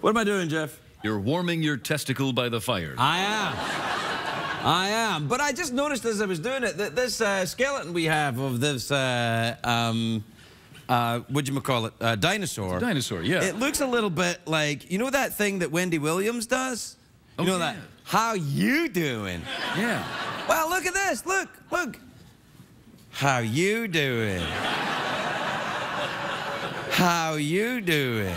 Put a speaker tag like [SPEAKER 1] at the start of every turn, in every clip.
[SPEAKER 1] What am I doing, Geoff?
[SPEAKER 2] You're warming your testicle by the fire.
[SPEAKER 1] I am. I am. But I just noticed as I was doing it that this uh, skeleton we have of this, uh, um, uh, what do you call it, uh, dinosaur.
[SPEAKER 2] dinosaur, yeah.
[SPEAKER 1] It looks a little bit like, you know that thing that Wendy Williams does? You
[SPEAKER 2] Oh,
[SPEAKER 1] know
[SPEAKER 2] yeah.
[SPEAKER 1] that? How you doing?
[SPEAKER 2] yeah.
[SPEAKER 1] Well, look at this. Look, look. How you doing? How you doing?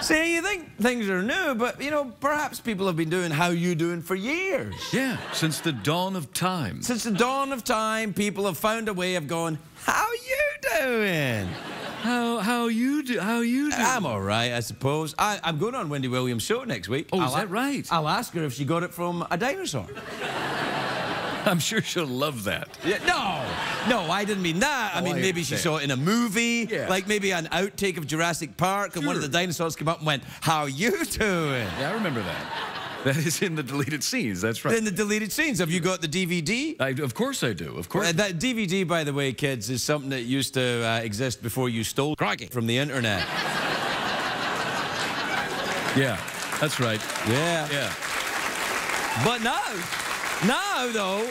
[SPEAKER 1] See, you think things are new, but you know, perhaps people have been doing how you doing for years.
[SPEAKER 2] Yeah, since the dawn of time.
[SPEAKER 1] Since the dawn of time, people have found a way of going, how you doing?
[SPEAKER 2] How how you do how you do?
[SPEAKER 1] I'm all right, I suppose. I, I'm going on Wendy Williams' show next week.
[SPEAKER 2] Oh, is
[SPEAKER 1] I'll
[SPEAKER 2] that right?
[SPEAKER 1] I'll ask her if she got it from a dinosaur.
[SPEAKER 2] I'm sure she'll love that.
[SPEAKER 1] Yeah, no, no, I didn't mean that. I
[SPEAKER 2] Oh,
[SPEAKER 1] mean,
[SPEAKER 2] I
[SPEAKER 1] maybe she saw it in a movie,
[SPEAKER 2] Yeah.
[SPEAKER 1] like maybe an outtake of Jurassic Park, and one of the dinosaurs came up and went, "How you doing?"
[SPEAKER 2] Yeah, I remember that. That is in the deleted scenes. That's right.
[SPEAKER 1] In the deleted scenes, have you got the DVD?
[SPEAKER 2] I, of course I do. Of course.
[SPEAKER 1] Uh, that DVD, by the way, kids, is something that used to uh, exist before you stole crikey from the internet.
[SPEAKER 2] yeah, that's right.
[SPEAKER 1] Yeah.
[SPEAKER 2] Yeah.
[SPEAKER 1] But now, now though,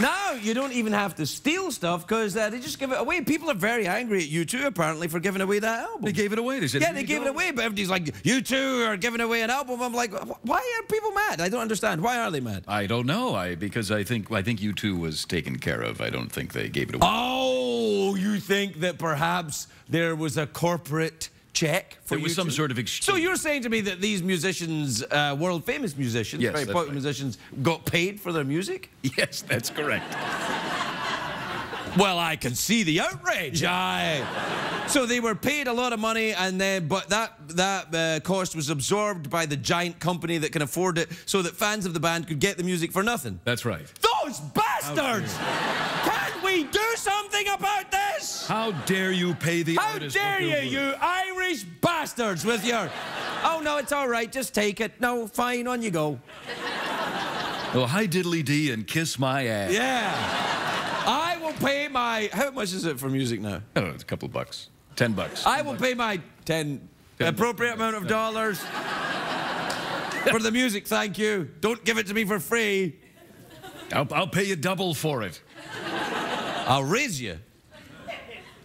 [SPEAKER 1] now you don't even have to steal stuff because uh, they just give it away. People are very angry at you too, apparently, for giving away that album.
[SPEAKER 2] They gave it away. They said,
[SPEAKER 1] Yeah, they gave it away, but everybody's like, U2 are giving away an album. I'm like, why are people mad? I don't understand. Why are they mad?
[SPEAKER 2] I don't know. I because I think I think U2 was taken care of. I don't think they gave it away.
[SPEAKER 1] Oh, you think that perhaps there was a corporate check for
[SPEAKER 2] There was some sort of exchange.
[SPEAKER 1] So you're saying to me that these musicians, uh, world famous musicians,
[SPEAKER 2] Yes,
[SPEAKER 1] very popular
[SPEAKER 2] right.
[SPEAKER 1] musicians, got paid for their music?
[SPEAKER 2] yes, that's correct.
[SPEAKER 1] Well, I can see the outrage. I. So they were paid a lot of money, and then but that that uh, cost was absorbed by the giant company that can afford it, so that fans of the band could get the music for nothing.
[SPEAKER 2] That's right.
[SPEAKER 1] Those bastards! We do something about this?
[SPEAKER 2] How dare you pay the
[SPEAKER 1] How dare you, you? Irish bastards, with your. Oh no, it's all right. Just take it. No, fine. On you go.
[SPEAKER 2] Oh, hi diddly dee and kiss my ass.
[SPEAKER 1] Yeah. I will pay my. How much is it for music now?
[SPEAKER 2] Oh, it's a couple bucks. Ten bucks.
[SPEAKER 1] I will pay my 10
[SPEAKER 2] Ten
[SPEAKER 1] appropriate amount of dollars for the music, thank you. Don't give it to me for free.
[SPEAKER 2] I'll, I'll pay you double for it.
[SPEAKER 1] I'll raise you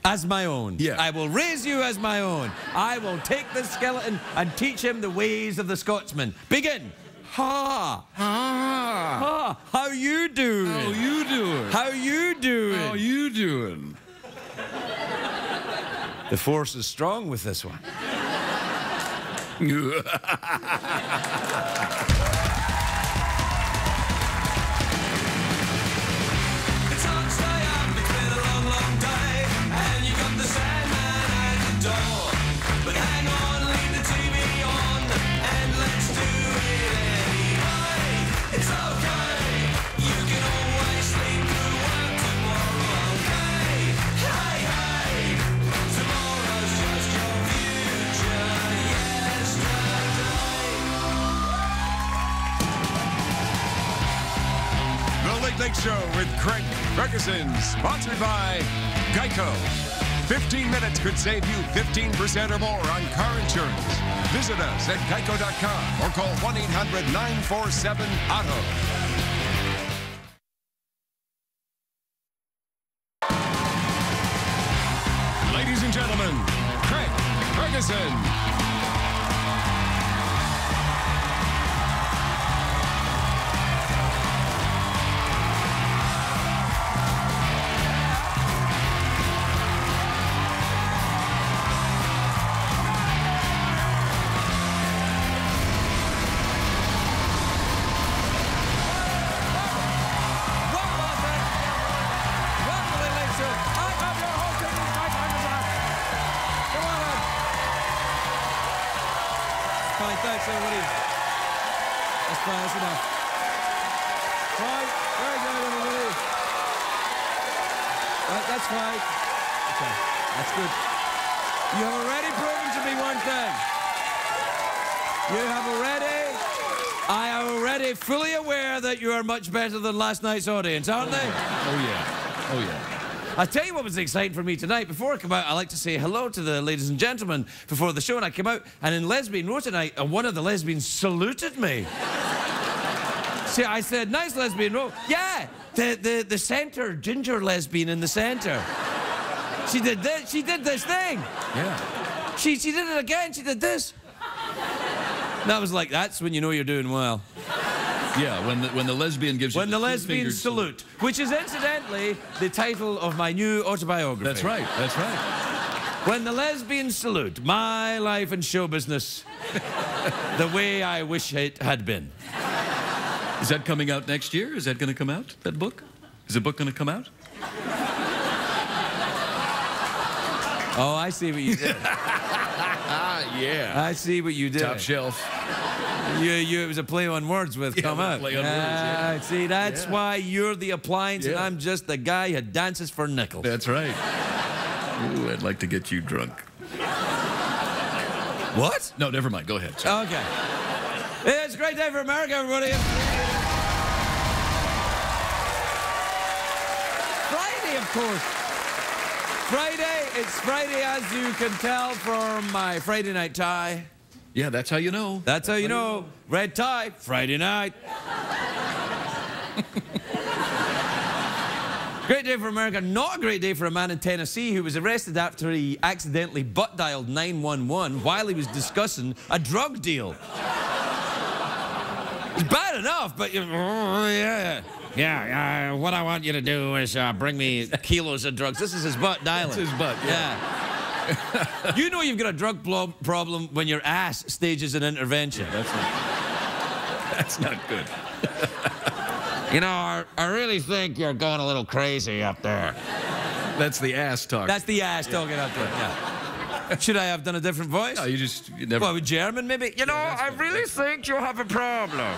[SPEAKER 1] as my own.
[SPEAKER 2] Yeah.
[SPEAKER 1] I will raise you as my own. I will take the skeleton and teach him the ways of the Scotsman. Begin. Ha.
[SPEAKER 2] Ha.
[SPEAKER 1] Ha. How you doing?
[SPEAKER 2] how you doing?
[SPEAKER 1] How you doing?
[SPEAKER 2] How you doing?
[SPEAKER 1] the force is strong with this one.
[SPEAKER 3] Late Show with Craig Ferguson, sponsored by Geico. 15 minutes could save you 15% or more on car insurance. Visit us at geico.com or call 1 800 947 Auto.
[SPEAKER 1] Much better than last night's audience, aren't they?
[SPEAKER 2] Oh yeah. Oh yeah.
[SPEAKER 1] I'll tell you what was exciting for me tonight. Before I come out, I like to say hello to the ladies and gentlemen before the show. And I came out, and in Lesbian Row tonight, uh, one of the lesbians saluted me. See, I said, nice lesbian row. Yeah, the, the, the center, ginger lesbian in the center. She did this, she did this thing.
[SPEAKER 2] Yeah.
[SPEAKER 1] She, she did it again, she did this. And I was like, that's when you know you're doing well.
[SPEAKER 2] Yeah, when the, when the lesbian gives
[SPEAKER 1] When
[SPEAKER 2] you
[SPEAKER 1] the
[SPEAKER 2] two
[SPEAKER 1] lesbian
[SPEAKER 2] fingers
[SPEAKER 1] salute, which is incidentally the title of my new autobiography.
[SPEAKER 2] That's right, that's right.
[SPEAKER 1] When the lesbians salute, my life in show business, the way I wish it had been.
[SPEAKER 2] Is that coming out next year? Is that going to come out, that book? Is the book going to come out?
[SPEAKER 1] Oh, I see what you did.
[SPEAKER 2] Ah, yeah.
[SPEAKER 1] I see what you did.
[SPEAKER 2] Top shelf.
[SPEAKER 1] You, you, it was a play on words with
[SPEAKER 2] Yeah,
[SPEAKER 1] come out.
[SPEAKER 2] play on words, yeah.
[SPEAKER 1] Ah, See, that's
[SPEAKER 2] Yeah.
[SPEAKER 1] why you're the appliance and I'm just the guy who dances for nickels.
[SPEAKER 2] That's right. Ooh, I'd like to get you drunk.
[SPEAKER 1] What?
[SPEAKER 2] No, never mind. Go ahead.
[SPEAKER 1] Okay. It's a great day for America, everybody. Friday, of course. Friday, it's Friday, as you can tell from my Friday night tie.
[SPEAKER 2] Yeah, that's how you know.
[SPEAKER 1] That's how you know. Red tie, Friday night. great day for America. Not a great day for a man in Tennessee who was arrested after he accidentally butt dialed 911 while he was discussing a drug deal. It's bad enough, but you, oh, yeah. Yeah, uh, what I want you to do is uh, bring me kilos of drugs. This is his butt dialing.
[SPEAKER 2] It's his butt, yeah.
[SPEAKER 1] Yeah. you know you've got a drug problem when your ass stages an intervention.
[SPEAKER 2] That's not, that's not good.
[SPEAKER 1] You know, I, I really think you're going a little crazy up there.
[SPEAKER 2] That's the ass talk.
[SPEAKER 1] That's the ass talking up there. Yeah. Should I have done a different voice?
[SPEAKER 2] no, you just you never.
[SPEAKER 1] Well, with German, maybe? You know, I really think you have a problem.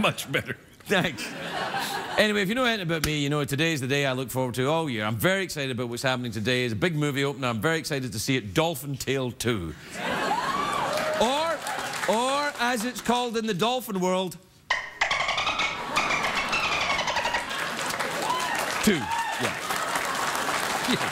[SPEAKER 2] much better.
[SPEAKER 1] Thanks. Anyway, if you know anything about me, you know today's the day I look forward to all year. I'm very excited about what's happening today. It's a big movie opener. I'm very excited to see it, Dolphin Tale 2. or, or as it's called in the dolphin world, two.
[SPEAKER 2] Yeah.
[SPEAKER 1] Yeah,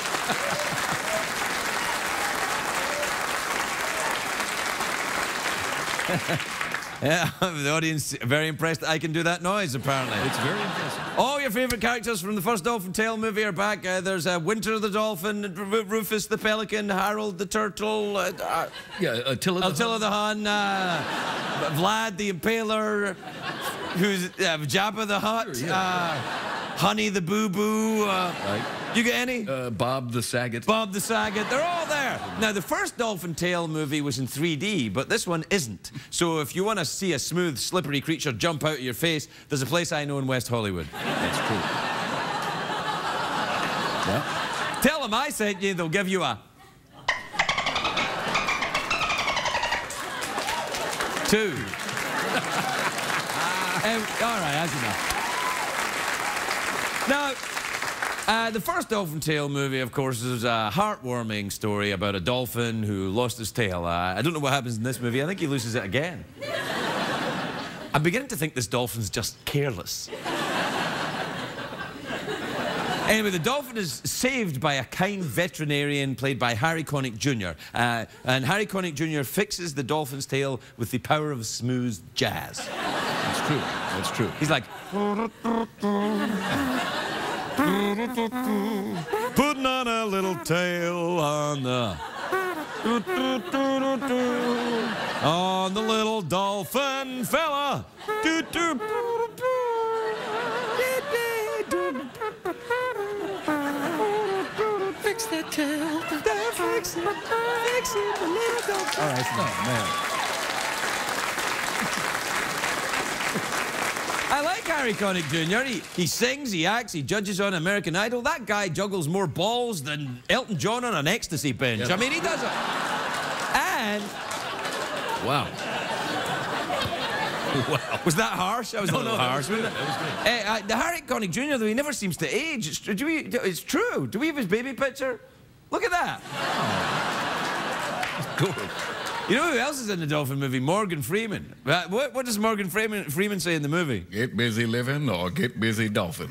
[SPEAKER 1] the audience very impressed that I can do that noise, apparently.
[SPEAKER 2] It's very impressive.
[SPEAKER 1] All your favourite characters from the first Dolphin Tale movie are back. Uh, there's uh, Winter the Dolphin, Rufus the Pelican, Harold the Turtle, uh, uh,
[SPEAKER 2] Yeah, Attila. the
[SPEAKER 1] Attila the Hun, uh, Vlad the Impaler, who's uh, Jabba the Hutt,
[SPEAKER 2] Sure, yeah.
[SPEAKER 1] uh, Honey the Boo Boo. Uh,
[SPEAKER 2] Right.
[SPEAKER 1] You get any?
[SPEAKER 2] Uh, Bob the Saget.
[SPEAKER 1] Bob the Saget, they're all there. Now, the first Dolphin Tale movie was in 3D, but this one isn't. So if you want to see a smooth, slippery creature jump out of your face, there's a place I know in West Hollywood.
[SPEAKER 2] That's true. Yeah.
[SPEAKER 1] Tell them I sent you, they'll give you a. Two. Um, all right, that's enough. Now, uh, the first Dolphin Tale movie, of course, is a heartwarming story about a dolphin who lost his tail. Uh, I don't know what happens in this movie. I think he loses it again. I'm beginning to think this dolphin's just careless. Anyway, the dolphin is saved by a kind veterinarian played by Harry Connick Jr. Uh, and Harry Connick Jr. fixes the dolphin's tail with the power of smooth jazz.
[SPEAKER 2] That's true. That's true.
[SPEAKER 1] He's like, putting on a little tail on the. On the little dolphin fella. Fix that tail. Fix it. Fix it. The little dolphin. All right,
[SPEAKER 2] man.
[SPEAKER 1] I like Harry Connick Jr. He, he sings, he acts, he judges on American Idol. That guy juggles more balls than Elton John on an ecstasy bench.
[SPEAKER 2] Yep.
[SPEAKER 1] I mean, he does it. And
[SPEAKER 2] Wow. wow.
[SPEAKER 1] was that harsh? I was a little
[SPEAKER 2] that
[SPEAKER 1] harsh.
[SPEAKER 2] was good.
[SPEAKER 1] wasn't it?
[SPEAKER 2] That was good.
[SPEAKER 1] Eh, uh, the Harry Connick Jr. though he never seems to age. It's, do we, it's true. Do we have his baby picture? Look at that.
[SPEAKER 2] Cool.
[SPEAKER 1] You know who else is in the Dolphin movie? Morgan Freeman. What, what does Morgan Freeman, Freeman say in the movie?
[SPEAKER 2] Get busy living or get busy dolphin.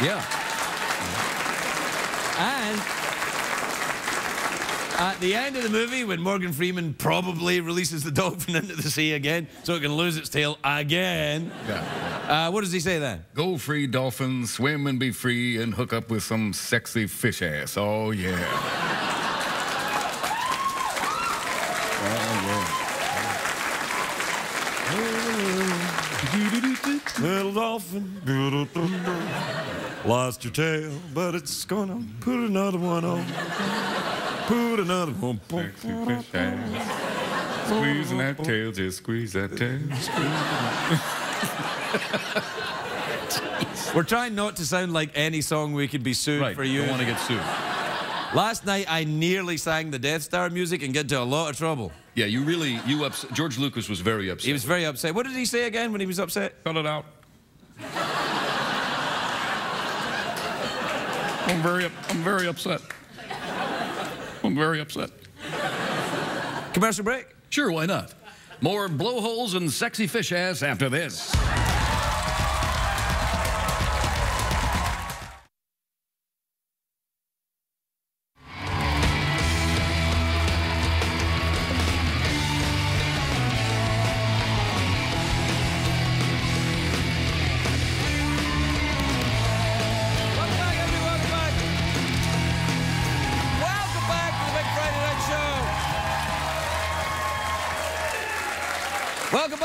[SPEAKER 2] Yeah.
[SPEAKER 1] And At the end of the movie, when Morgan Freeman probably releases the dolphin into the sea again, so it can lose its tail again.
[SPEAKER 4] Yeah.
[SPEAKER 1] Uh, what does he say then?
[SPEAKER 4] Go free, dolphin, swim and be free, and hook up with some sexy fish ass. Oh, yeah.
[SPEAKER 1] Little dolphin, lost your tail, but it's gonna put another one on. Put another one.
[SPEAKER 4] Sexy fish ass. Squeezing that tail, just squeeze that tail.
[SPEAKER 1] We're trying not to sound like any song we could be sued
[SPEAKER 2] Right.
[SPEAKER 1] for you.
[SPEAKER 2] Don't want to get sued.
[SPEAKER 1] Last night I nearly sang the Death Star music and get into a lot of trouble.
[SPEAKER 2] Yeah, you really, you upset. George Lucas was very upset.
[SPEAKER 1] He was very upset. What did he say again when he was upset?
[SPEAKER 4] Cut it out. I'm very, I'm very upset. I'm very upset.
[SPEAKER 1] Commercial break?
[SPEAKER 2] Sure, why not? More blowholes and sexy fish ass after this.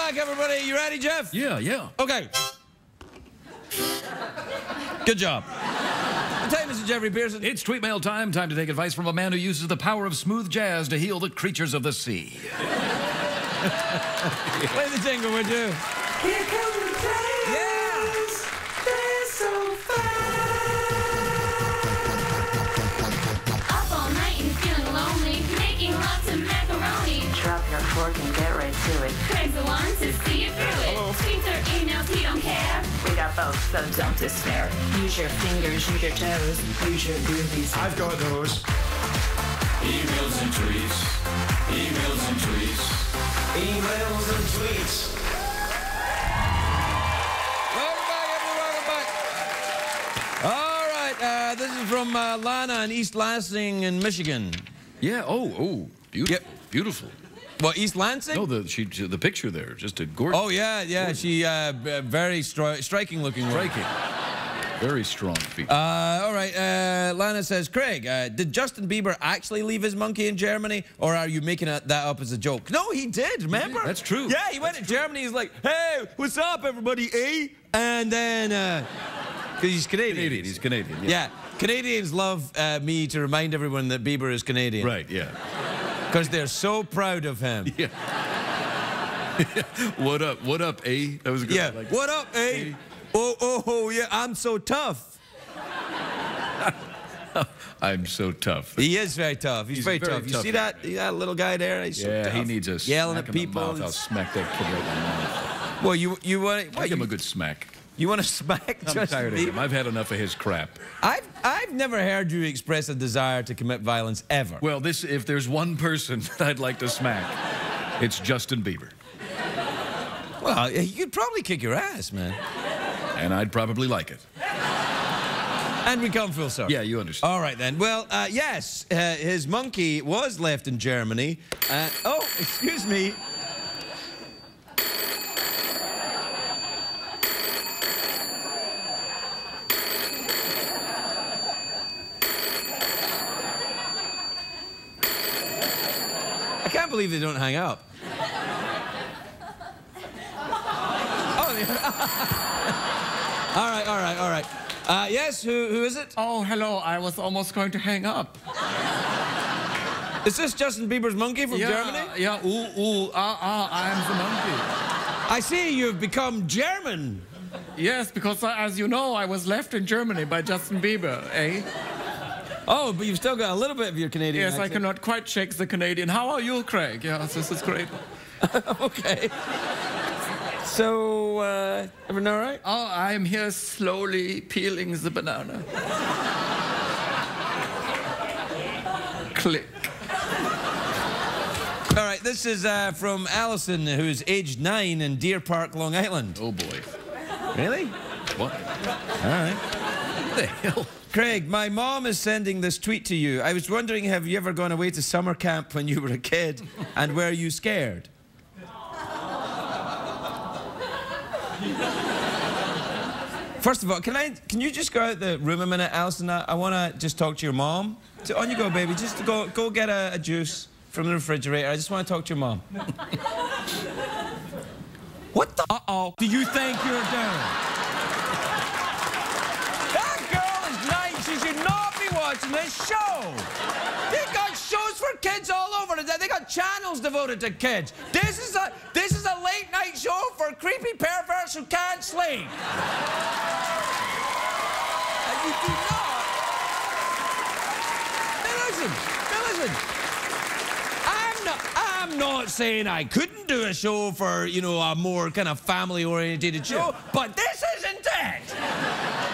[SPEAKER 1] Back, everybody. You ready, Geoff?
[SPEAKER 2] Yeah, yeah.
[SPEAKER 1] Okay. Good job. What time is it, Geoffrey Peterson?
[SPEAKER 2] It's tweet mail time. Time to take advice from a man who uses the power of smooth jazz to heal the creatures of the sea.
[SPEAKER 1] Play the jingle, would you?
[SPEAKER 5] Fork and get right to it.
[SPEAKER 6] Craig's the one to see you through it. Tweets or emails, he don't care.
[SPEAKER 5] We got both, so don't despair. Use your fingers, use your toes, use your groovies.
[SPEAKER 7] I've got those.
[SPEAKER 8] Emails and tweets. Emails and tweets. Emails and tweets.
[SPEAKER 1] Welcome back, everyone. Welcome back. All right. Uh, this is from uh, Lana in East Lansing in Michigan.
[SPEAKER 2] Yeah. Oh, oh, beautiful.
[SPEAKER 1] Yep.
[SPEAKER 2] Beautiful.
[SPEAKER 1] What, East Lansing?
[SPEAKER 2] No, the she, the picture there, just a gorgeous.
[SPEAKER 1] Oh, yeah, yeah. She, uh, very stri- striking looking woman.
[SPEAKER 2] striking. Very strong feet.
[SPEAKER 1] Uh, all right. Uh, Lana says, Craig, uh, did Justin Bieber actually leave his monkey in Germany, or are you making that up as a joke? No, he did. Remember?
[SPEAKER 2] That's true.
[SPEAKER 1] Yeah, he went to Germany. He's like, "Hey, what's up, everybody? Eh?" And then, because he's Canadian.
[SPEAKER 2] Canadian. He's Canadian. Yeah.
[SPEAKER 1] Yeah, Canadians love uh, me to remind everyone that Bieber is Canadian.
[SPEAKER 2] Right. Yeah.
[SPEAKER 1] Because they're so proud of him.
[SPEAKER 2] Yeah. what up? What up, A? That was good.
[SPEAKER 1] Yeah.
[SPEAKER 2] Like
[SPEAKER 1] what up, A? Oh, oh, oh, yeah, I'm so tough.
[SPEAKER 2] I'm so tough.
[SPEAKER 1] He is very tough. He's,
[SPEAKER 2] He's
[SPEAKER 1] very,
[SPEAKER 2] very
[SPEAKER 1] tough. You see that? That little guy there? He's
[SPEAKER 2] Yeah,
[SPEAKER 1] tough.
[SPEAKER 2] he needs a
[SPEAKER 1] yelling
[SPEAKER 2] smack
[SPEAKER 1] at people.
[SPEAKER 2] I'll smack that kid right in the mouth.
[SPEAKER 1] Well, you you want
[SPEAKER 2] I'll
[SPEAKER 1] what,
[SPEAKER 2] give him a good smack.
[SPEAKER 1] You want to smack
[SPEAKER 2] I'm
[SPEAKER 1] Justin
[SPEAKER 2] tired of him. I've had enough of his crap.
[SPEAKER 1] I've I've never heard you express a desire to commit violence ever.
[SPEAKER 2] Well, this if there's one person that I'd like to smack, it's Justin Bieber.
[SPEAKER 1] Well, you could probably kick your ass, man.
[SPEAKER 2] And I'd probably like it.
[SPEAKER 1] And we come full circle.
[SPEAKER 2] Yeah, you understand.
[SPEAKER 1] All right then. Well, uh, yes, uh, his monkey was left in Germany. Uh, oh, excuse me. Believe they don't hang up. Oh, all right, all right, all right. Uh, yes, who, who is it?
[SPEAKER 9] Oh, hello. I was almost going to hang up.
[SPEAKER 1] Is this Justin Bieber's monkey from
[SPEAKER 9] yeah,
[SPEAKER 1] Germany?
[SPEAKER 9] Yeah, ooh, ooh, ah, ah, I am the monkey.
[SPEAKER 1] I see you've become German.
[SPEAKER 9] Yes, because uh, as you know, I was left in Germany by Justin Bieber, eh?
[SPEAKER 1] Oh, but you've still got a little bit of your Canadian
[SPEAKER 9] Yes, I cannot quite shake the Canadian. How are you, Craig? Yes, this is great.
[SPEAKER 1] okay. So, uh, everything all right?
[SPEAKER 9] Oh, I'm here slowly peeling the banana. Click.
[SPEAKER 1] All right, this is uh, from Allison, who's aged nine in Deer Park, Long Island.
[SPEAKER 2] Oh boy.
[SPEAKER 1] Really?
[SPEAKER 2] What?
[SPEAKER 1] All right.
[SPEAKER 2] What the hell?
[SPEAKER 1] Craig, my mom is sending this tweet to you. I was wondering, have you ever gone away to summer camp when you were a kid, and were you scared? First of all, can I? Can you just go out the room a minute, Alison? I, I want to just talk to your mom. So on you go, baby. Just go, go get a, a juice from the refrigerator. I just want to talk to your mom. what the? Uh-oh. Do you think you're doing? That girl is nice. She should not be watching this show. They got shows for kids all over. the- They got channels devoted to kids. This is a this is a late night show for creepy perverts who can't sleep. And you do not. Now listen. Now listen. I'm not, I'm not saying I couldn't do a show for, you know, a more kind of family oriented show, but this isn't it.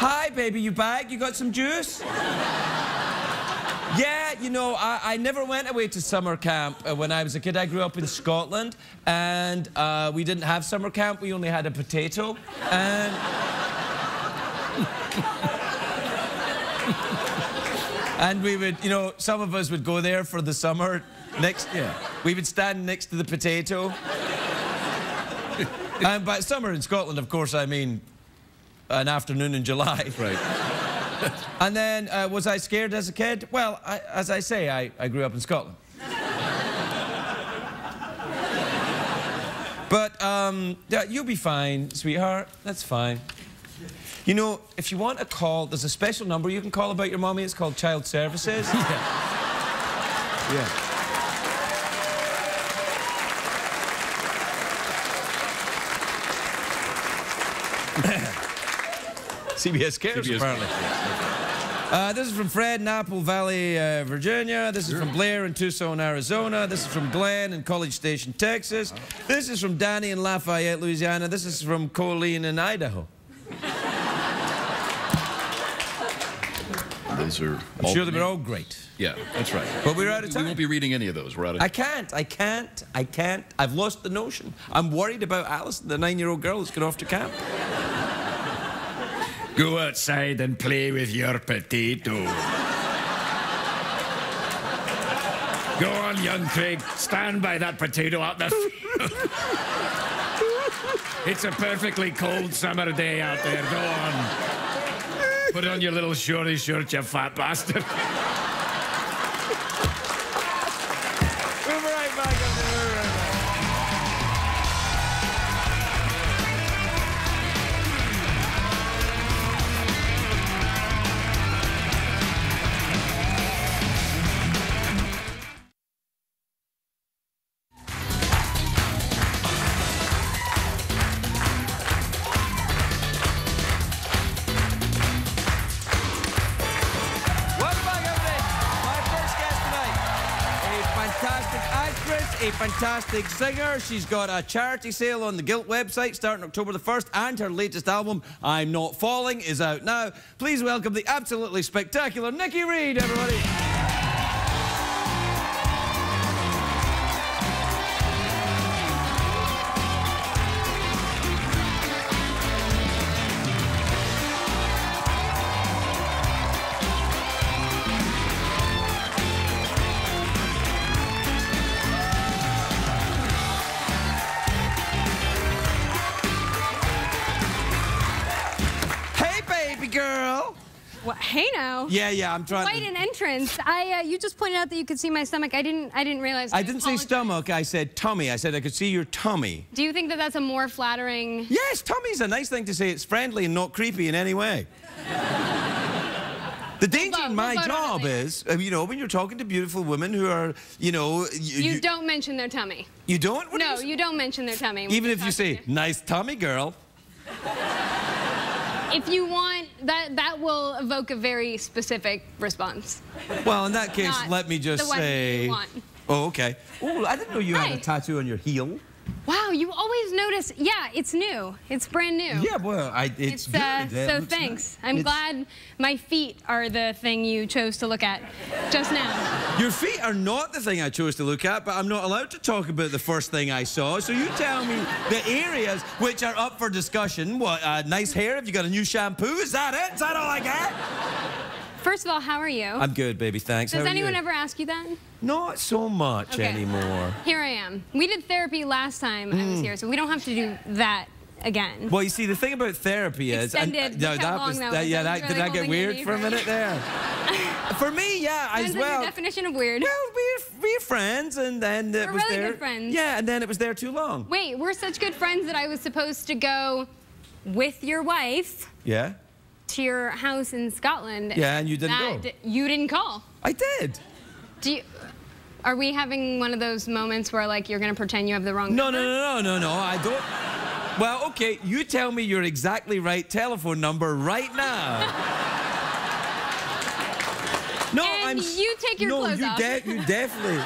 [SPEAKER 1] Hi, baby, you back? You got some juice? Yeah, you know, I, I never went away to summer camp uh, when I was a kid. I grew up in Scotland, and uh, we didn't have summer camp. We only had a potato. And. and we would, you know, some of us would go there for the summer. Next, year. we would stand next to the potato. and by summer in Scotland, of course, I mean an afternoon in July.
[SPEAKER 2] Right.
[SPEAKER 1] And then, uh, was I scared as a kid? Well, I, as I say, I, I grew up in Scotland. but um, yeah, you'll be fine, sweetheart. That's fine. You know, if you want a call, there's a special number you can call about your mommy. It's called Child Services. yeah. CBS Cares,
[SPEAKER 2] CBS
[SPEAKER 1] apparently. Uh, this is from Fred in Apple Valley, uh, Virginia. This is from Blair in Tucson, Arizona. This is from Glenn in College Station, Texas. This is from Danny in Lafayette, Louisiana. This is from Colleen in Idaho.
[SPEAKER 2] Those are.
[SPEAKER 1] I'm sure they were all great.
[SPEAKER 2] Yeah, that's right.
[SPEAKER 1] But we're out of time.
[SPEAKER 2] We won't be reading any of those. We're out of
[SPEAKER 1] I can't, I can't, I can't. I've lost the notion. I'm worried about Alison, the nine-year-old girl that's going off to camp.
[SPEAKER 9] Go outside and play with your potato. Go on, young Craig. Stand by that potato out there. it's a perfectly cold summer day out there. Go on. Put on your little shorty shirt, you fat bastard.
[SPEAKER 1] Fantastic singer. She's got a charity sale on the Gilt website starting October the 1st, and her latest album, I'm Not Falling, is out now. Please welcome the absolutely spectacular Nikki Reed, everybody.
[SPEAKER 7] What, hey now.
[SPEAKER 1] Yeah, yeah, I'm trying
[SPEAKER 7] Quite
[SPEAKER 1] to...
[SPEAKER 7] an entrance. I uh, you just pointed out that you could see my stomach. I didn't. I didn't realize.
[SPEAKER 1] I didn't say stomach, I said tummy. I said I could see your tummy.
[SPEAKER 7] Do you think that that's a more flattering?
[SPEAKER 1] Yes, tummy's a nice thing to say. It's friendly and not creepy in any way. The danger
[SPEAKER 7] vote-
[SPEAKER 1] in my
[SPEAKER 7] we'll vote on it
[SPEAKER 1] job is, uh, you know, when you're talking to beautiful women who are, you know, y-
[SPEAKER 7] You, don't mention their tummy.
[SPEAKER 1] You don't? What
[SPEAKER 7] no,
[SPEAKER 1] you,
[SPEAKER 7] you don't mention their tummy.
[SPEAKER 1] even if you say, nice tummy, girl.
[SPEAKER 7] If you want that, that will evoke a very specific response.
[SPEAKER 1] Well, in that case,
[SPEAKER 7] Not
[SPEAKER 1] let me just say.
[SPEAKER 7] you want.
[SPEAKER 1] Oh, okay. Oh, I didn't know you had a tattoo on your heel.
[SPEAKER 7] Wow, you always notice. Yeah, it's new. It's brand new.
[SPEAKER 1] Yeah, well, I, it's,
[SPEAKER 7] It's,
[SPEAKER 1] good.
[SPEAKER 7] uh, so thanks.
[SPEAKER 1] nice.
[SPEAKER 7] I'm
[SPEAKER 1] It's-
[SPEAKER 7] glad my feet are the thing you chose to look at just now.
[SPEAKER 1] Your feet are not the thing I chose to look at, but I'm not allowed to talk about the first thing I saw. So you tell me the areas which are up for discussion. What, uh, nice hair? Have you got a new shampoo? Is that it? Is that all I get?
[SPEAKER 7] First of all, how are you?
[SPEAKER 1] I'm good, baby. Thanks.
[SPEAKER 7] Does
[SPEAKER 1] How are
[SPEAKER 7] anyone
[SPEAKER 1] you?
[SPEAKER 7] ever ask you that?
[SPEAKER 1] Not so much
[SPEAKER 7] Okay.
[SPEAKER 1] anymore.
[SPEAKER 7] Here I am. We did therapy last time I
[SPEAKER 1] Mm.
[SPEAKER 7] was here, so we don't have to do that again.
[SPEAKER 1] Well, you see, the thing about therapy is,
[SPEAKER 7] Extended. Look how long that was.
[SPEAKER 1] yeah,
[SPEAKER 7] That was
[SPEAKER 1] that, did
[SPEAKER 7] really
[SPEAKER 1] I get weird for a minute there? for me, yeah, as
[SPEAKER 7] Depends on
[SPEAKER 1] well.
[SPEAKER 7] your definition of weird.
[SPEAKER 1] Well, we're, we're friends, and then it
[SPEAKER 7] We're
[SPEAKER 1] was
[SPEAKER 7] really
[SPEAKER 1] there.
[SPEAKER 7] good friends.
[SPEAKER 1] Yeah, and then it was there too long.
[SPEAKER 7] Wait, we're such good friends that I was supposed to go with your wife
[SPEAKER 1] Yeah,
[SPEAKER 7] to your house in Scotland.
[SPEAKER 1] Yeah, and you didn't go.
[SPEAKER 7] You didn't call.
[SPEAKER 1] I did.
[SPEAKER 7] Do you, are we having one of those moments where like you're gonna pretend you have the wrong
[SPEAKER 1] No,
[SPEAKER 7] number?
[SPEAKER 1] no, no, no, no, no. I don't. Well, okay, you tell me your exactly right telephone number right now. No,
[SPEAKER 7] And
[SPEAKER 1] I'm.
[SPEAKER 7] you take your
[SPEAKER 1] no,
[SPEAKER 7] clothes
[SPEAKER 1] you
[SPEAKER 7] off.
[SPEAKER 1] de- you definitely.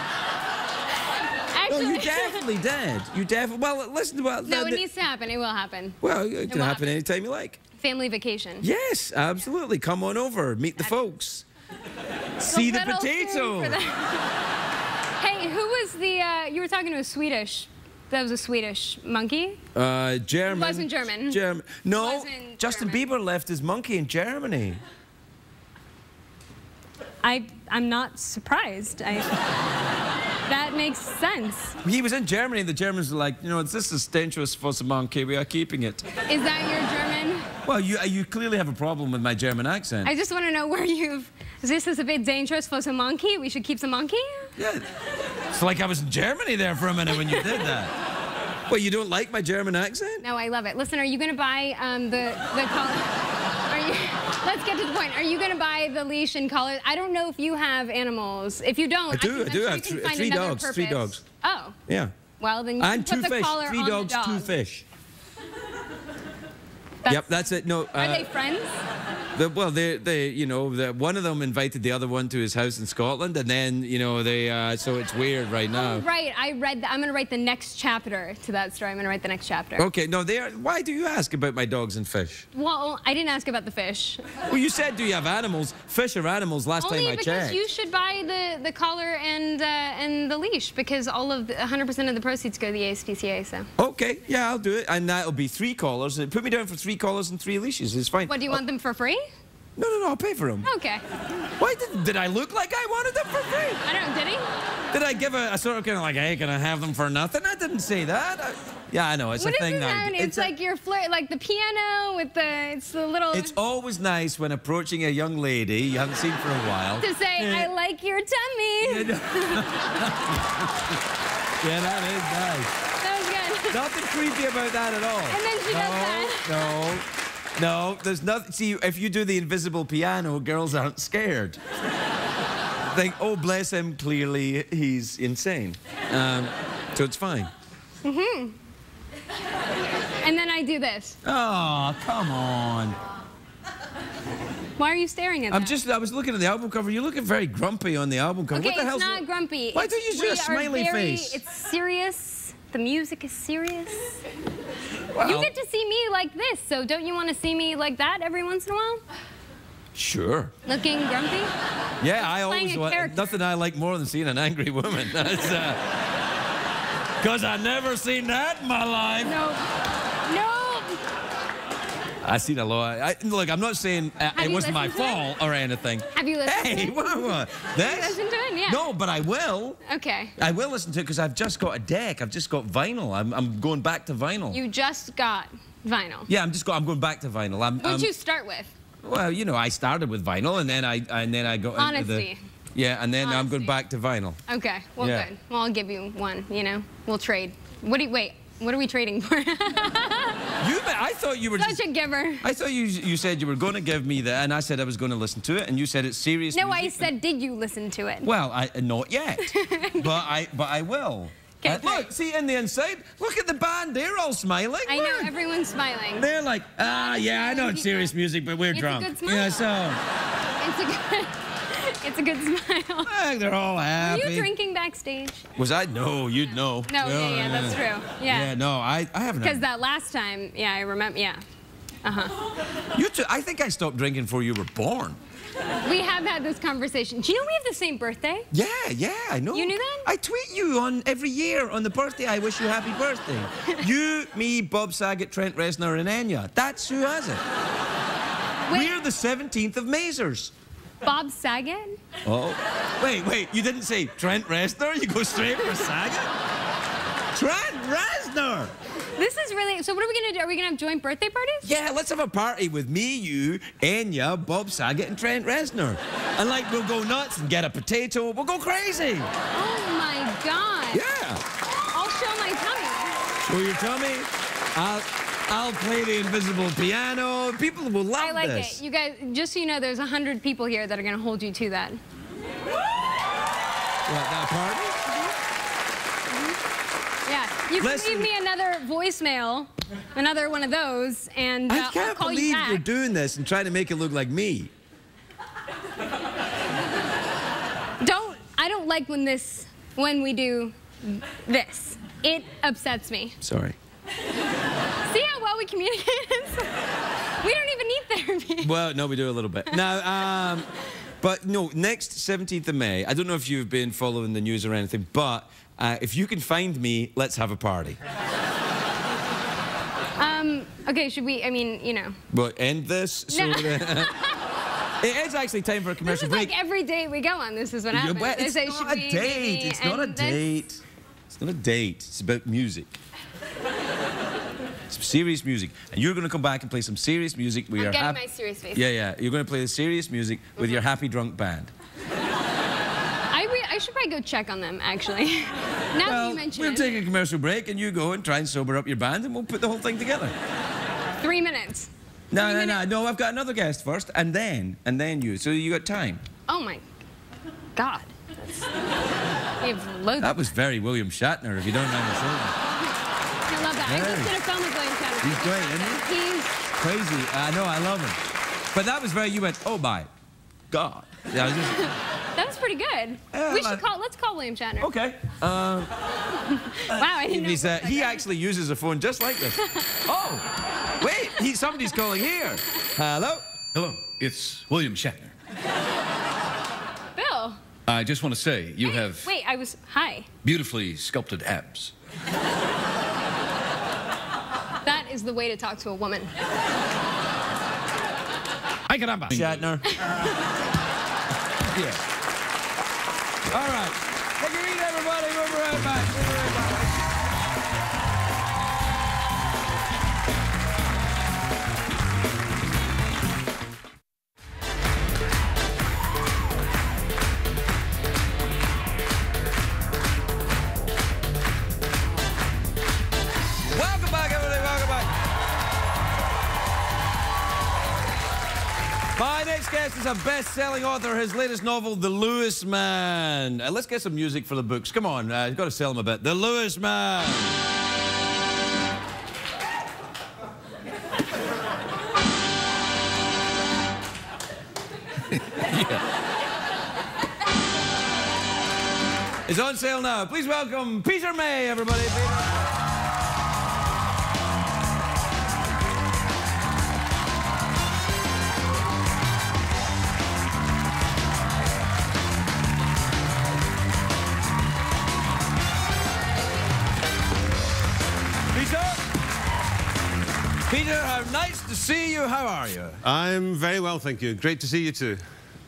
[SPEAKER 7] Actually,
[SPEAKER 1] you definitely did. You definitely. Well, listen. Well,
[SPEAKER 7] no, it needs to happen. It will happen.
[SPEAKER 1] well, it can happen
[SPEAKER 7] happen.
[SPEAKER 1] anytime you like.
[SPEAKER 7] Family vacation.
[SPEAKER 1] Yes, absolutely. Come on over, meet the folks. See the potato.
[SPEAKER 7] hey, who was the? Uh, you were talking to a Swedish. That was a Swedish monkey.
[SPEAKER 1] Uh, German.
[SPEAKER 7] Wasn't German.
[SPEAKER 1] German. No,
[SPEAKER 7] Wasn't
[SPEAKER 1] Justin
[SPEAKER 7] German.
[SPEAKER 1] Bieber left his monkey in Germany.
[SPEAKER 7] I I'm not surprised. I that makes sense.
[SPEAKER 1] He was in Germany. and The Germans were like, you know, this is dangerous for the monkey. We are keeping it.
[SPEAKER 7] Is that your German?
[SPEAKER 1] Well, you you clearly have a problem with my German accent.
[SPEAKER 7] I just want to know where you've. This is a bit dangerous for the monkey. We should keep the monkey.
[SPEAKER 1] yeah. It's like I was in Germany there for a minute when you did that. Well, you don't like my German accent?
[SPEAKER 7] No, I love it. Listen, are you gonna buy um, the the collar? Let's get to the point. Are you gonna buy the leash and collar? I don't know if you have animals. If you don't,
[SPEAKER 1] I do,
[SPEAKER 7] can-
[SPEAKER 1] I do
[SPEAKER 7] sure
[SPEAKER 1] have three-
[SPEAKER 7] find
[SPEAKER 1] three
[SPEAKER 7] another
[SPEAKER 1] dogs, three dogs.
[SPEAKER 7] Oh,
[SPEAKER 1] Yeah.
[SPEAKER 7] well then you
[SPEAKER 1] And
[SPEAKER 7] put the
[SPEAKER 1] fish.
[SPEAKER 7] collar
[SPEAKER 1] Three
[SPEAKER 7] on
[SPEAKER 1] dogs,
[SPEAKER 7] the dog.
[SPEAKER 1] two fish.
[SPEAKER 7] That's-
[SPEAKER 1] Yep, that's it. No.
[SPEAKER 7] Are
[SPEAKER 1] uh,
[SPEAKER 7] they friends?
[SPEAKER 1] The, well, they, they, you know, the, one of them invited the other one to his house in Scotland, and then, you know, they, uh, so it's weird right now.
[SPEAKER 7] Right. I read that. I'm gonna write the next chapter to that story. I'm gonna write the next chapter.
[SPEAKER 1] Okay, no, they are. Why do you ask about my dogs and fish?
[SPEAKER 7] Well, I didn't ask about the fish.
[SPEAKER 1] Well, you said, do you have animals? Fish are animals. Last
[SPEAKER 7] Only
[SPEAKER 1] time I checked.
[SPEAKER 7] Only because you should buy the, the collar and uh, and the leash because all of 100% of the proceeds go to the ASPCA. So,
[SPEAKER 1] Okay, yeah, I'll do it, and that'll be three collars. Uh, Put me down for three collars and three leashes. It's fine.
[SPEAKER 7] what do you want them for free?
[SPEAKER 1] No, no, no. I'll pay for them.
[SPEAKER 7] Okay.
[SPEAKER 1] Why did, did I look like I wanted them for free?
[SPEAKER 7] I don't know. Did he?
[SPEAKER 1] Did I give a, a sort of kind of like, hey, can I have them for nothing? I didn't say that. I, yeah, I know. It's
[SPEAKER 7] What
[SPEAKER 1] a thing now.
[SPEAKER 7] happening? It's,
[SPEAKER 1] a-
[SPEAKER 7] like your flirt, like the piano with the it's the little
[SPEAKER 1] It's always nice when approaching a young lady you haven't seen for a while.
[SPEAKER 7] to say I like your tummy.
[SPEAKER 1] Yeah, that is nice.
[SPEAKER 7] That was good.
[SPEAKER 1] Nothing creepy about that at all.
[SPEAKER 7] And then she
[SPEAKER 1] no,
[SPEAKER 7] does that.
[SPEAKER 1] No, no, there's nothing. See, if you do the invisible piano, girls aren't scared. Think, oh, bless him, clearly he's insane. Um, so it's fine. Mhm.
[SPEAKER 7] And then I do this.
[SPEAKER 1] Oh, come on.
[SPEAKER 7] Why are you staring at
[SPEAKER 1] me?
[SPEAKER 7] I'm
[SPEAKER 1] just, I was looking at the album cover. You're looking very grumpy on the album cover.
[SPEAKER 7] Okay,
[SPEAKER 1] what the
[SPEAKER 7] it's
[SPEAKER 1] hell's
[SPEAKER 7] not grumpy.
[SPEAKER 1] Why
[SPEAKER 7] It's-
[SPEAKER 1] don't you use a smiley
[SPEAKER 7] very-
[SPEAKER 1] face?
[SPEAKER 7] It's serious. The music is serious.
[SPEAKER 1] Well,
[SPEAKER 7] You get to see me like this, so don't you want to see me like that every once in a while?
[SPEAKER 1] Sure.
[SPEAKER 7] Looking grumpy?
[SPEAKER 1] Yeah, I always want.
[SPEAKER 7] character.
[SPEAKER 1] Nothing I like more than seeing an angry woman. Because uh, I never seen that in my life.
[SPEAKER 7] No. No.
[SPEAKER 1] I seen a lot. I, look, I'm not saying uh, it wasn't my fault or anything.
[SPEAKER 7] Have you listened
[SPEAKER 1] Hey,
[SPEAKER 7] to it?
[SPEAKER 1] what? what? This?
[SPEAKER 7] To it? Yeah.
[SPEAKER 1] No, but I will.
[SPEAKER 7] Okay.
[SPEAKER 1] I will listen to it because I've just got a deck. I've just got vinyl. I'm, I'm going back to vinyl.
[SPEAKER 7] You just got vinyl.
[SPEAKER 1] yeah, I'm just go, I'm going back to vinyl. I'm,
[SPEAKER 7] What'd
[SPEAKER 1] I'm-
[SPEAKER 7] you start with?
[SPEAKER 1] Well, you know, I started with vinyl and then I and then I got into the. Yeah, and then I'm going back to vinyl.
[SPEAKER 7] Okay. Well,
[SPEAKER 1] Yeah.
[SPEAKER 7] good. Well, I'll give you one. You know, we'll trade. What do you wait? What are we trading for?
[SPEAKER 1] You, I thought you were.
[SPEAKER 7] Such a giver.
[SPEAKER 1] I thought you you said you were going to give me that, and I said I was going to listen to it, and you said it's serious.
[SPEAKER 7] No, I said, did you listen to it?
[SPEAKER 1] Well, I not yet, but I but I will. Uh, look, see in the inside. Look at the band; they're all smiling.
[SPEAKER 7] I know everyone's smiling.
[SPEAKER 1] They're like, ah, yeah, I know it's serious music, but we're
[SPEAKER 7] It's a
[SPEAKER 1] drunk.
[SPEAKER 7] good smile.
[SPEAKER 1] Yeah, so
[SPEAKER 7] It's a good. It's a good smile.
[SPEAKER 1] Eh, they're all happy.
[SPEAKER 7] Were
[SPEAKER 1] happy.
[SPEAKER 7] you drinking backstage?
[SPEAKER 1] Was I? No, you'd know.
[SPEAKER 7] No, yeah, yeah, that's true.
[SPEAKER 1] Yeah,
[SPEAKER 7] Yeah.
[SPEAKER 1] no, I, I haven't.
[SPEAKER 7] Because that last time, yeah, I remember, yeah. Uh huh.
[SPEAKER 1] You two, I think I stopped drinking before you were born.
[SPEAKER 7] We have had this conversation. Do you know we have the same birthday?
[SPEAKER 1] Yeah, yeah, I know.
[SPEAKER 7] You knew that?
[SPEAKER 1] I tweet you on every year on the birthday. I wish you happy birthday. you, me, Bob Saget, Trent Reznor, and Enya. That's who has it.
[SPEAKER 7] Wait,
[SPEAKER 1] We're the 17th of Mazers.
[SPEAKER 7] Bob Saget?
[SPEAKER 1] Oh. Wait, wait, you didn't say Trent Reznor? You go straight for Saget? Trent Reznor!
[SPEAKER 7] This is really, so what are we gonna do? Are we gonna have joint birthday parties?
[SPEAKER 1] Yeah, let's have a party with me, you, Enya, Bob Saget, and Trent Reznor. And like, we'll go nuts and get a potato. We'll go crazy.
[SPEAKER 7] Oh my God.
[SPEAKER 1] Yeah.
[SPEAKER 7] I'll show my tummy.
[SPEAKER 1] Show your tummy. I'll, I'll play the invisible piano. People will love this.
[SPEAKER 7] I like
[SPEAKER 1] this.
[SPEAKER 7] it. You guys, just so you know, there's a hundred people here that are gonna hold you to that.
[SPEAKER 1] What, that party?
[SPEAKER 7] Yeah. You can
[SPEAKER 1] Listen.
[SPEAKER 7] leave me another voicemail, another one of those, and uh,
[SPEAKER 1] I can't
[SPEAKER 7] call you
[SPEAKER 1] believe you're doing this and trying to make it look like me.
[SPEAKER 7] Don't I don't like when this when we do this. It upsets me.
[SPEAKER 1] Sorry.
[SPEAKER 7] See how well we communicate? we don't even need therapy.
[SPEAKER 1] Well, no, we do a little bit. Now, um, but no, next 17th of May, I don't know if you've been following the news or anything, but uh, if you can find me, let's have a party.
[SPEAKER 7] Um, okay, should we I mean, you know.
[SPEAKER 1] We'll end this. So
[SPEAKER 7] No.
[SPEAKER 1] it is actually time for a commercial break.
[SPEAKER 7] like every date we go on, this is what
[SPEAKER 1] Yeah,
[SPEAKER 7] happens. They
[SPEAKER 1] it's
[SPEAKER 7] say,
[SPEAKER 1] not a date. It's not a
[SPEAKER 7] end this?"
[SPEAKER 1] date. It's not a date. It's about music. Serious music. And you're going to come back and play some serious music with
[SPEAKER 7] I'm
[SPEAKER 1] your
[SPEAKER 7] getting my serious face.
[SPEAKER 1] Yeah, yeah. You're going to play the serious music with your mm-hmm. happy drunk band.
[SPEAKER 7] I, I should probably go check on them, actually. now that
[SPEAKER 1] Well,
[SPEAKER 7] you mention
[SPEAKER 1] we'll
[SPEAKER 7] it.
[SPEAKER 1] take a commercial break and you go and try and sober up your band and we'll put the whole thing together.
[SPEAKER 7] Three minutes.
[SPEAKER 1] No,
[SPEAKER 7] Three
[SPEAKER 1] no, no.
[SPEAKER 7] minutes.
[SPEAKER 1] No, I've got another guest first and then, and then you. So you got time.
[SPEAKER 7] Oh my God. That's, we have loads.
[SPEAKER 1] That was very William Shatner, if you don't mind me saying.
[SPEAKER 7] I love that. I just did a film with William.
[SPEAKER 1] He's great, isn't he?
[SPEAKER 7] He's
[SPEAKER 1] Crazy. I know, I love him. But that was very, you went, oh my God. Yeah, I was just,
[SPEAKER 7] that was pretty good.
[SPEAKER 1] Yeah,
[SPEAKER 7] we
[SPEAKER 1] man.
[SPEAKER 7] should call. Let's call William Shatner.
[SPEAKER 1] okay. Uh,
[SPEAKER 7] Wow, I didn't know.
[SPEAKER 1] he's,
[SPEAKER 7] it
[SPEAKER 1] uh, he actually uses a phone just like this. Oh, wait, he, somebody's calling here. Hello?
[SPEAKER 2] Hello, it's William Shatner.
[SPEAKER 7] Bill.
[SPEAKER 2] I just want to say you
[SPEAKER 7] Hey,
[SPEAKER 2] have
[SPEAKER 7] Wait, I was. Hi.
[SPEAKER 2] beautifully sculpted abs.
[SPEAKER 7] That is the way to talk to a woman.
[SPEAKER 9] Ay, caramba.
[SPEAKER 1] Shatner. yeah. All right. Is a best-selling author. His latest novel, The Lewis Man. Uh, let's get some music for the books. Come on, uh, you've got to sell him a bit. The Lewis Man. It's on sale now. Please welcome Peter May, everybody. Peter? How are you?
[SPEAKER 10] I'm very well, thank you. Great to see you too.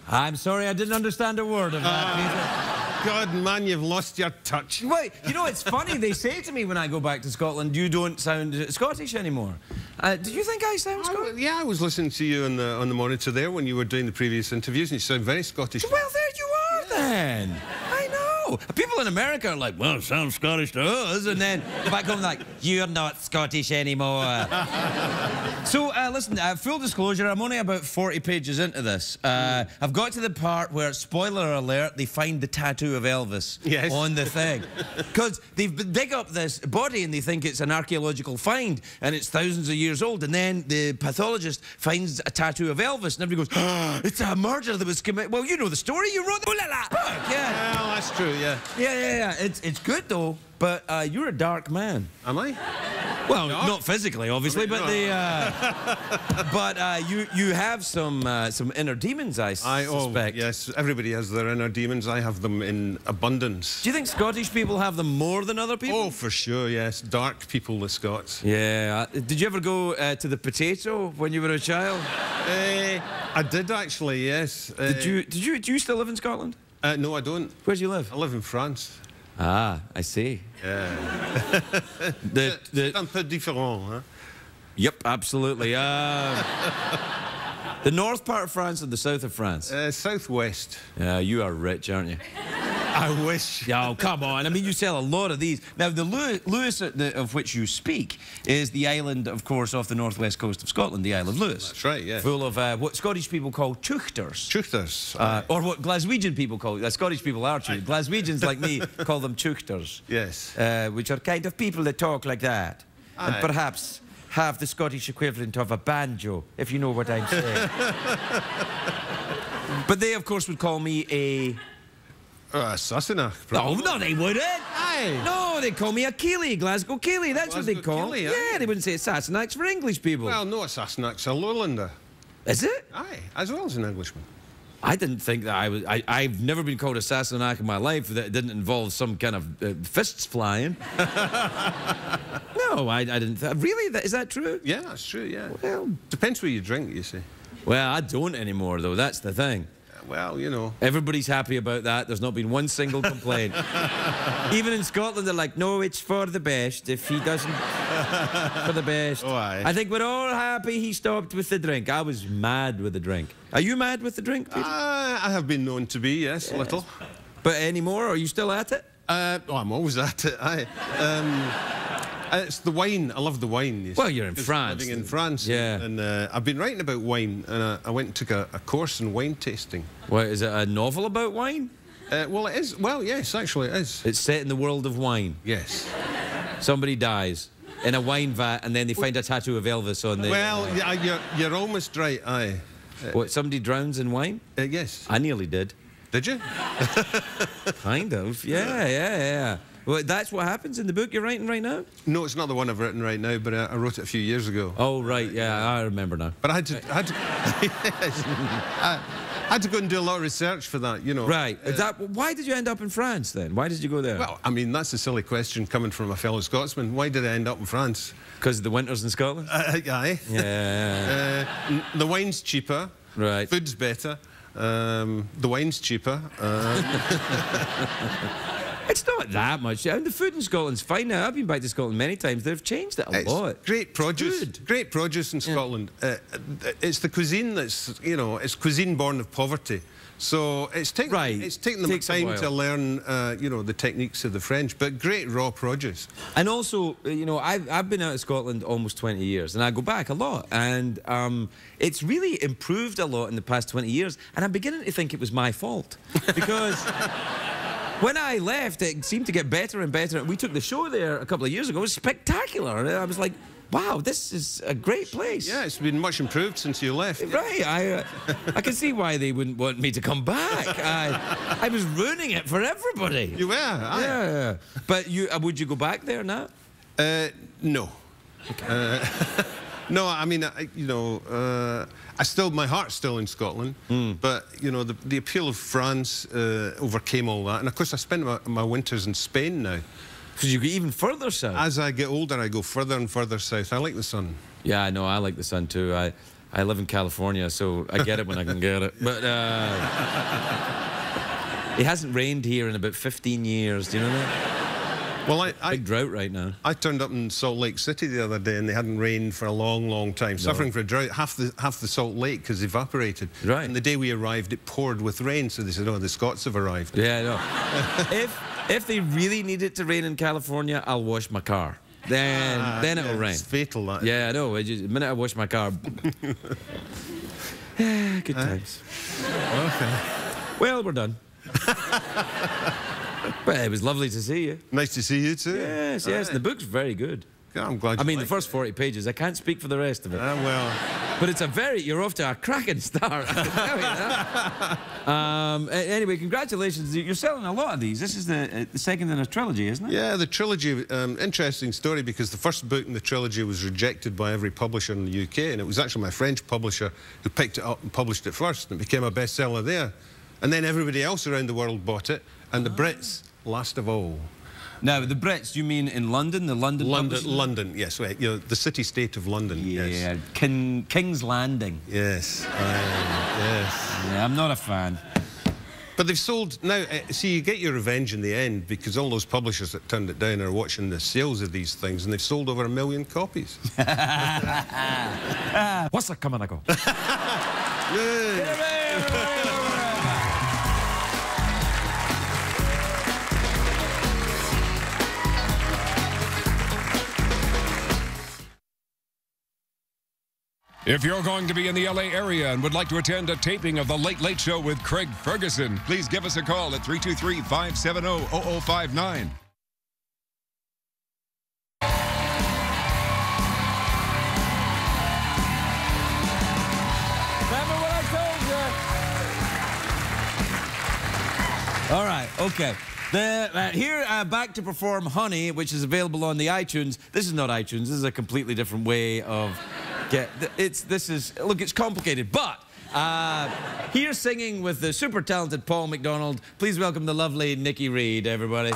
[SPEAKER 1] I'm sorry I didn't understand a word of that,
[SPEAKER 10] God, man, you've lost your touch.
[SPEAKER 1] Wait, you know, it's funny. They say to me when I go back to Scotland, you don't sound Scottish anymore. Uh, do you think I sound Scottish?
[SPEAKER 10] yeah, I was listening to you on the, on the monitor there when you were doing the previous interviews, and you sound very Scottish.
[SPEAKER 1] Well, there you are then. I know. People in America are like, well, it sounds Scottish to us, and then back home like, you're not Scottish anymore. so uh, listen, uh, full disclosure, I'm only about 40 pages into this. Uh, I've got to the part where, spoiler alert, they find the tattoo of Elvis
[SPEAKER 10] Yes.
[SPEAKER 1] on the thing, because they dig up this body and they think it's an archaeological find, and it's thousands of years old, and then the pathologist finds a tattoo of Elvis, and everybody goes, "Ah, it's a murder that was committed. Well, you know the story. You wrote the ooh la la book. Yeah.
[SPEAKER 10] Well, that's true, yeah.
[SPEAKER 1] Yeah, yeah, yeah. It's it's good though. But uh, you're a dark man.
[SPEAKER 10] Am I?
[SPEAKER 1] Well, not physically, obviously,
[SPEAKER 10] I mean,
[SPEAKER 1] but
[SPEAKER 10] no.
[SPEAKER 1] the uh, but uh, you you have some uh, some inner demons, I,
[SPEAKER 10] I, oh,
[SPEAKER 1] suspect.
[SPEAKER 10] yes, everybody has their inner demons. I have them in abundance.
[SPEAKER 1] Do you think Scottish people have them more than other people?
[SPEAKER 10] Oh, for sure, yes. Dark people, the Scots.
[SPEAKER 1] Yeah. uh, Did you ever go uh, to the potato when you were a child?
[SPEAKER 10] I did actually, yes.
[SPEAKER 1] Did you did you do you still live in Scotland?
[SPEAKER 10] Uh, no, I don't.
[SPEAKER 1] Where do you live?
[SPEAKER 10] I live in France.
[SPEAKER 1] Ah, I see.
[SPEAKER 10] Yeah.
[SPEAKER 1] The, the,
[SPEAKER 10] un peu différent, hein?
[SPEAKER 1] yep, absolutely. Uh, the north part of France or the south of France?
[SPEAKER 10] Uh, southwest.
[SPEAKER 1] Yeah, you are rich, aren't you?
[SPEAKER 10] I wish.
[SPEAKER 1] Oh, come on. I mean, you sell a lot of these. Now, the Lew- Lewis uh, the- of which you speak is the island, of course, off the northwest coast of Scotland, the Isle of Lewis.
[SPEAKER 10] That's right, yeah.
[SPEAKER 1] Full of uh, what Scottish people call teuchters.
[SPEAKER 10] Truthers.
[SPEAKER 1] Uh, or what Glaswegian people call uh, Scottish people are too. Glaswegians like me call them teuchters.
[SPEAKER 10] Yes.
[SPEAKER 1] Uh, which are kind of people that talk like that. And perhaps have the Scottish equivalent of a banjo, if you know what I'm saying. but they, of course, would call me a
[SPEAKER 10] Uh, Sassenach.
[SPEAKER 1] No, no, they wouldn't.
[SPEAKER 10] Aye.
[SPEAKER 1] No, they call me a keelie, Glasgow keelie. That's what they
[SPEAKER 10] Glasgow
[SPEAKER 1] call.
[SPEAKER 10] keelie,
[SPEAKER 1] yeah,
[SPEAKER 10] aye.
[SPEAKER 1] they wouldn't say Sassenachs for English people.
[SPEAKER 10] Well, no, Sassenach's a lowlander.
[SPEAKER 1] is it?
[SPEAKER 10] Aye, as well as an Englishman.
[SPEAKER 1] I didn't think that I was. I, I've never been called a Sassenach in my life that didn't involve some kind of uh, fists flying. no, I, I didn't. Th- really, that, is that true?
[SPEAKER 10] Yeah, that's true, yeah.
[SPEAKER 1] Well,
[SPEAKER 10] Depends where you drink, you see.
[SPEAKER 1] well, I don't anymore though. That's the thing.
[SPEAKER 10] Well, you know.
[SPEAKER 1] Everybody's happy about that. There's not been one single complaint. Even in Scotland, they're like, no, it's for the best. If he doesn't, for the best.
[SPEAKER 10] Oh, aye.
[SPEAKER 1] I think we're all happy he stopped with the drink. I was mad with the drink. Are you mad with the drink, Peter?
[SPEAKER 10] Uh, I have been known to be, yes, a little.
[SPEAKER 1] but anymore? Are you still at it?
[SPEAKER 10] Uh, oh, I'm always at it, aye. Um, it's the wine. I love the wine. you
[SPEAKER 1] Well, you're in France.
[SPEAKER 10] Living in France.
[SPEAKER 1] Yeah.
[SPEAKER 10] And uh, I've been writing about wine, and uh, I went and took a, a course in wine tasting.
[SPEAKER 1] What, is it a novel about wine?
[SPEAKER 10] Uh, well, it is. Well, yes, actually, it is.
[SPEAKER 1] It's set in the world of wine.
[SPEAKER 10] Yes.
[SPEAKER 1] Somebody dies in a wine vat, and then they find a tattoo of Elvis on the.
[SPEAKER 10] Well, yeah, you're, you're almost right, aye.
[SPEAKER 1] what, somebody drowns in wine?
[SPEAKER 10] Uh, yes.
[SPEAKER 1] I nearly did.
[SPEAKER 10] Did you?
[SPEAKER 1] Kind of. Yeah, yeah, yeah. Well, that's what happens in the book you're writing right now?
[SPEAKER 10] No, it's not the one I've written right now, but uh, I wrote it a few years ago.
[SPEAKER 1] Oh, right. Yeah, I remember now.
[SPEAKER 10] But I had to, I had to, I, I had to go and do a lot of research for that, you know.
[SPEAKER 1] Right. Is that, why did you end up in France then? Why did you go there?
[SPEAKER 10] Well, I mean, that's a silly question coming from a fellow Scotsman. Why did I end up in France?
[SPEAKER 1] Because the winters in Scotland?
[SPEAKER 10] Uh, aye.
[SPEAKER 1] yeah.
[SPEAKER 10] Uh, the wine's cheaper.
[SPEAKER 1] Right.
[SPEAKER 10] Food's better. Um, the wine's cheaper. Uh,
[SPEAKER 1] It's not that much. And the food in Scotland's fine now. I've been back to Scotland many times. They've changed it a
[SPEAKER 10] it's
[SPEAKER 1] lot.
[SPEAKER 10] great produce.
[SPEAKER 1] good.
[SPEAKER 10] Great produce in Scotland. Uh, uh, it's the cuisine that's, you know, it's cuisine born of poverty. So it's taken,
[SPEAKER 1] Right.
[SPEAKER 10] it's taken them
[SPEAKER 1] Takes
[SPEAKER 10] time to learn, uh, you know, the techniques of the French, but great raw produce.
[SPEAKER 1] And also, uh, you know, I've, I've been out of Scotland almost 20 years, and I go back a lot. And um, it's really improved a lot in the past 20 years. And I'm beginning to think it was my fault. Because when I left, it seemed to get better and better. We took the show there a couple of years ago. It was spectacular. And I was like, wow, this is a great place.
[SPEAKER 10] Yeah, it's been much improved since you left.
[SPEAKER 1] Right, I, uh, I can see why they wouldn't want me to come back. I, I was ruining it for everybody.
[SPEAKER 10] You were, aye.
[SPEAKER 1] yeah, yeah. But you, uh, would you go back there now?
[SPEAKER 10] Uh, no. Uh, no, I mean, I, you know, uh, I still, my heart's still in Scotland,
[SPEAKER 1] Hmm.
[SPEAKER 10] but you know, the, the appeal of France uh, overcame all that, and of course, I spend my, my winters in Spain now.
[SPEAKER 1] Because you go even further south.
[SPEAKER 10] As I get older, I go further and further south. I like the sun.
[SPEAKER 1] Yeah, I know. I like the sun too. I, I live in California, so I get it when I can get it. But uh, it hasn't rained here in about 15 years. Do you know that?
[SPEAKER 10] Well, I, I,
[SPEAKER 1] Big drought right now.
[SPEAKER 10] I turned up in Salt Lake City the other day and they hadn't rained for a long, long time. Suffering for a drought. Half the, half the Salt Lake has evaporated.
[SPEAKER 1] Right.
[SPEAKER 10] And the day we arrived, it poured with rain. So they said, oh, the Scots have arrived.
[SPEAKER 1] Yeah, I know. if if they really need it to rain in California, I'll wash my car. Then
[SPEAKER 10] Ah,
[SPEAKER 1] then it'll rain.
[SPEAKER 10] It's fatal, that.
[SPEAKER 1] Yeah, I know. The minute I wash my car. Good times.
[SPEAKER 10] Okay.
[SPEAKER 1] Well, we're done. well, it was lovely to see you.
[SPEAKER 10] Nice to see you too.
[SPEAKER 1] Yes, yes. The book's very good.
[SPEAKER 10] I'm glad.
[SPEAKER 1] I mean, the first 40 pages. I can't speak for the rest of it.
[SPEAKER 10] Ah, well.
[SPEAKER 1] But it's a very, you're off to a cracking start. I can tell you that. Um, anyway, congratulations. You're selling a lot of these. This is the, uh, the second in a trilogy, isn't it?
[SPEAKER 10] Yeah, the trilogy, um, interesting story because the first book in the trilogy was rejected by every publisher in the UK, and it was actually my French publisher who picked it up and published it first, and it became a bestseller there. And then everybody else around the world bought it, and the Brits, last of all.
[SPEAKER 1] Now, the Brits, you mean in London? The London
[SPEAKER 10] London,
[SPEAKER 1] publishing?
[SPEAKER 10] London, yes, right, you know, the city-state of London,
[SPEAKER 1] Yeah,
[SPEAKER 10] yes.
[SPEAKER 1] King, King's Landing.
[SPEAKER 10] Yes, I am, yes.
[SPEAKER 1] Yeah, I'm not a fan.
[SPEAKER 10] But they've sold now. Uh, see, you get your revenge in the end because all those publishers that turned it down are watching the sales of these things, and they've sold over a million copies.
[SPEAKER 1] What's that coming to go?
[SPEAKER 3] If you're going to be in the LA area and would like to attend a taping of The Late Late Show with Craig Ferguson, please give us a call at 323 570 0059.
[SPEAKER 1] Remember what I told you? All right, okay. The, uh, here, uh, back to perform Honey, which is available on the iTunes. This is not iTunes. This is a completely different way of get. It's this is look. It's complicated, but. Uh, here singing with the super talented Paul McDonald. Please welcome the lovely Nikki Reed, everybody.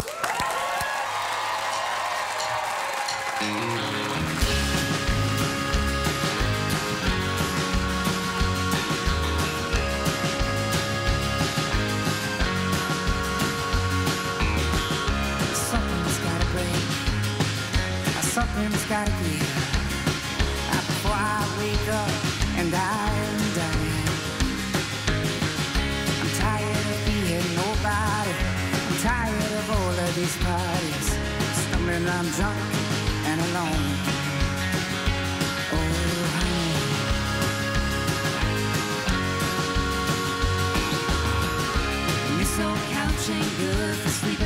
[SPEAKER 11] Something's gotta break. Something's gotta. Stumbling, I'm drunk and alone. Oh, honey. Couch ain't good for sleeping